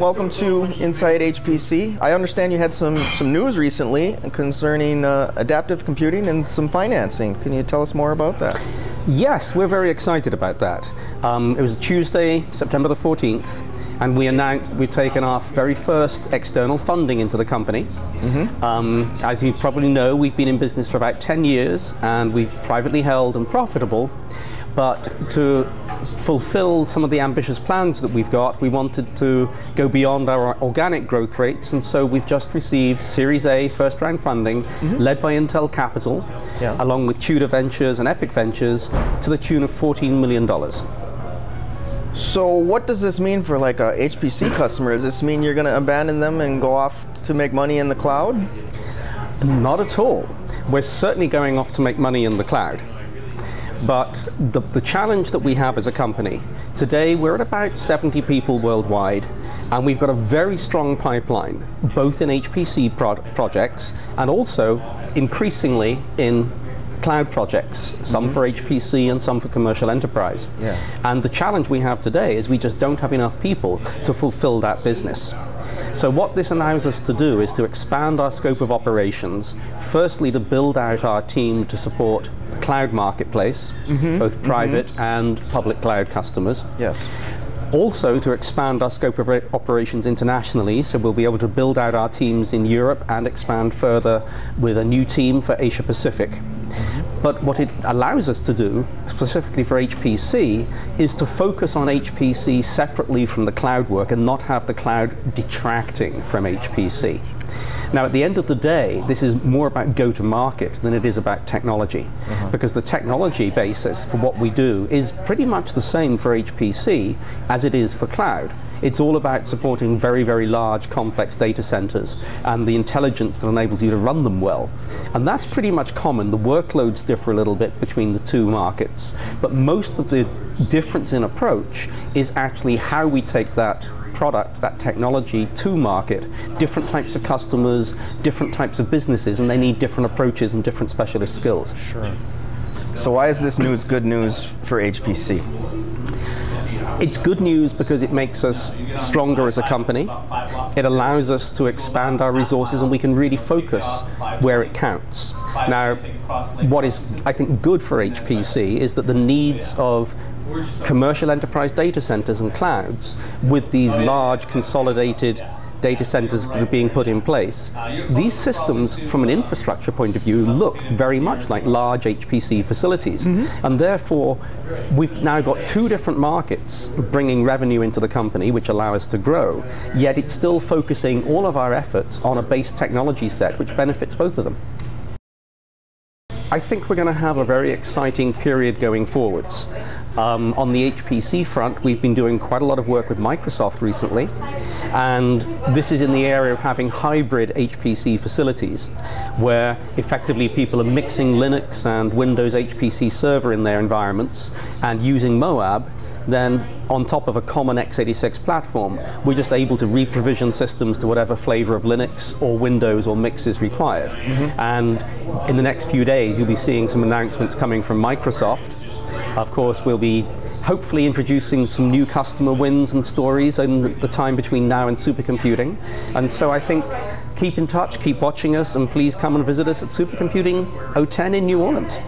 Welcome to Inside HPC. I understand you had some, some news recently concerning uh, adaptive computing and some financing. Can you tell us more about that? Yes, we're very excited about that. Um, it was Tuesday, September the 14th, and we announced we've taken our very first external funding into the company. Mm-hmm. Um, as you probably know, we've been in business for about 10 years, and we've privately held and profitable. But to fulfill some of the ambitious plans that we've got, we wanted to go beyond our organic growth rates, and so we've just received Series A first round funding mm-hmm. led by Intel Capital, yeah. along with Tudor Ventures and Epic Ventures, to the tune of $14 million. So, what does this mean for like a HPC customer? Does this mean you're going to abandon them and go off to make money in the cloud? Not at all. We're certainly going off to make money in the cloud. But the, the challenge that we have as a company, today we're at about 70 people worldwide, and we've got a very strong pipeline, both in HPC pro projects and also increasingly in cloud projects, some mm -hmm. for HPC and some for commercial enterprise. Yeah. And the challenge we have today is we just don't have enough people to fulfill that business. So what this allows us to do is to expand our scope of operations, firstly to build out our team to support the cloud marketplace, mm -hmm. both private mm -hmm. and public cloud customers. Yes also to expand our scope of operations internationally, so we'll be able to build out our teams in Europe and expand further with a new team for Asia Pacific. But what it allows us to do, specifically for HPC, is to focus on HPC separately from the cloud work and not have the cloud detracting from HPC. Now, at the end of the day, this is more about go to market than it is about technology, uh -huh. because the technology basis for what we do is pretty much the same for HPC as it is for cloud. It's all about supporting very, very large, complex data centers and the intelligence that enables you to run them well. And that's pretty much common. The workloads differ a little bit between the two markets, but most of the difference in approach is actually how we take that product, that technology to market, different types of customers, different types of businesses, and they need different approaches and different specialist skills. Sure. So why is this news good news for HPC? It's good news because it makes us stronger as a company. It allows us to expand our resources and we can really focus where it counts. Now, what is, I think, good for HPC is that the needs of commercial enterprise data centers and clouds with these large consolidated data centers that are being put in place, these systems, from an infrastructure point of view, look very much like large HPC facilities. Mm -hmm. And therefore, we've now got two different markets bringing revenue into the company, which allow us to grow, yet it's still focusing all of our efforts on a base technology set, which benefits both of them. I think we're going to have a very exciting period going forwards. Um, on the HPC front, we've been doing quite a lot of work with Microsoft recently, and this is in the area of having hybrid HPC facilities, where effectively people are mixing Linux and Windows HPC server in their environments and using Moab then on top of a common x86 platform, we're just able to reprovision systems to whatever flavor of Linux or Windows or mix is required. Mm -hmm. And in the next few days, you'll be seeing some announcements coming from Microsoft of course, we'll be hopefully introducing some new customer wins and stories in the time between now and supercomputing. And so I think keep in touch, keep watching us, and please come and visit us at Supercomputing 010 in New Orleans.